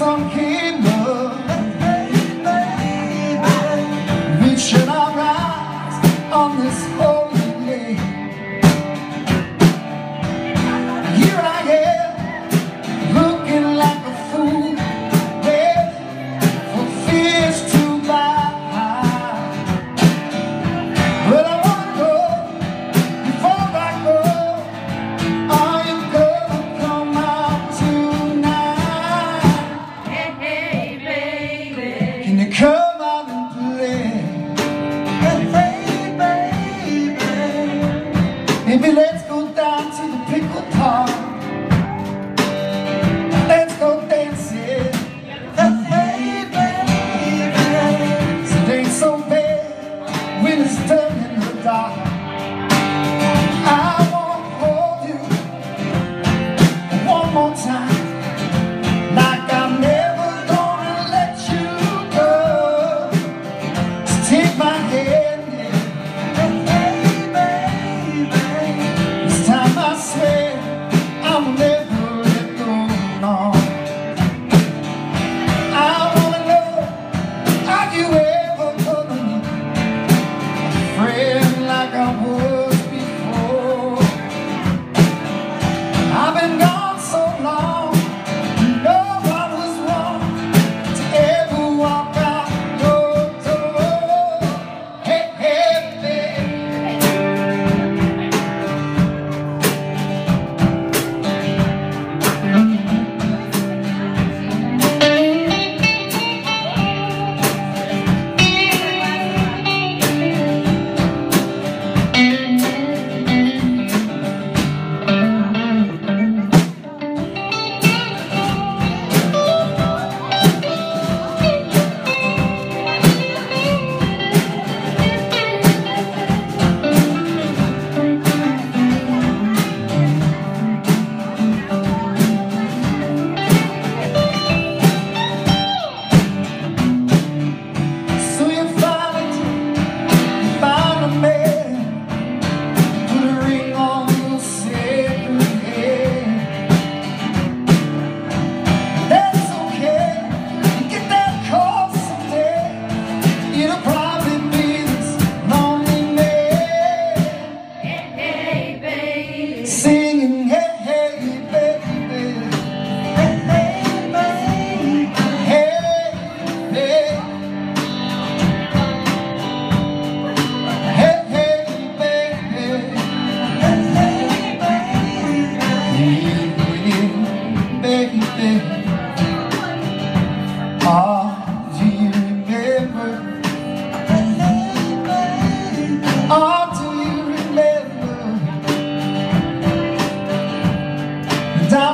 some kids. He believes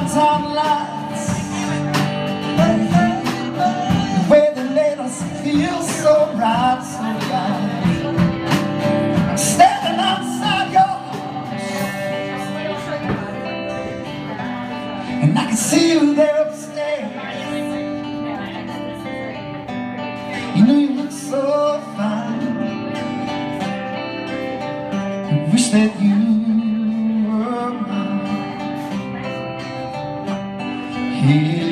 lights. They made us feel so right, so right I'm standing outside yours And I can see you there upstairs. You know you look so fine. I wish that you Hey,